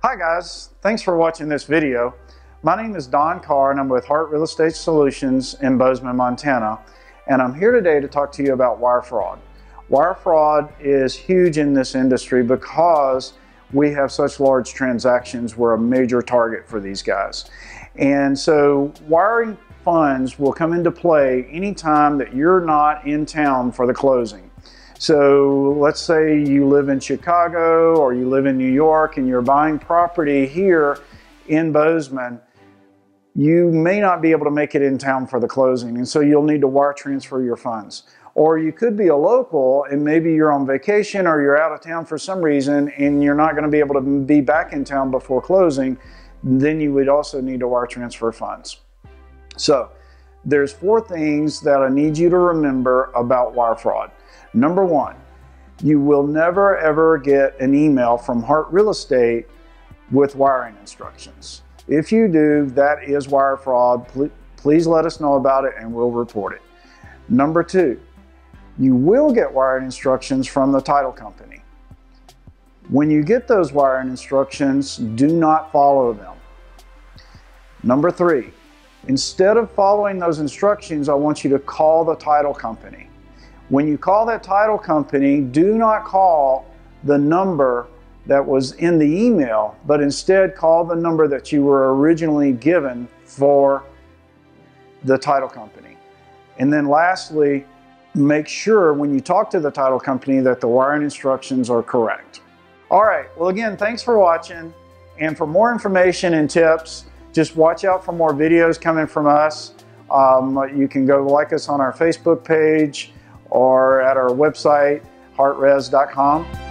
Hi guys, thanks for watching this video. My name is Don Carr and I'm with Hart Real Estate Solutions in Bozeman, Montana. And I'm here today to talk to you about wire fraud. Wire fraud is huge in this industry because we have such large transactions. We're a major target for these guys. And so wiring funds will come into play anytime that you're not in town for the closing. So let's say you live in Chicago or you live in New York and you're buying property here in Bozeman. You may not be able to make it in town for the closing, and so you'll need to wire transfer your funds. Or you could be a local and maybe you're on vacation or you're out of town for some reason and you're not going to be able to be back in town before closing. Then you would also need to wire transfer funds. So there's four things that I need you to remember about wire fraud. Number one, you will never ever get an email from Hart Real Estate with wiring instructions. If you do, that is wire fraud. Please let us know about it and we'll report it. Number two, you will get wiring instructions from the title company. When you get those wiring instructions, do not follow them. Number three, instead of following those instructions, I want you to call the title company. When you call that title company, do not call the number that was in the email, but instead call the number that you were originally given for the title company. And then lastly, make sure when you talk to the title company that the wiring instructions are correct. All right, well again, thanks for watching. And for more information and tips, just watch out for more videos coming from us. Um, you can go like us on our Facebook page, or at our website, hartres.com.